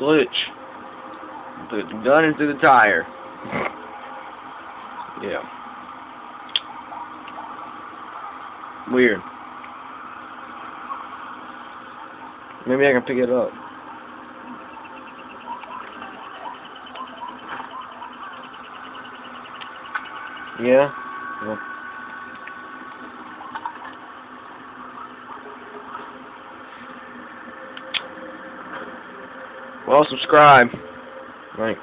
glitch. Put the gun into the tire. Yeah. Weird. Maybe I can pick it up. Yeah? yeah. Well, subscribe. Thanks.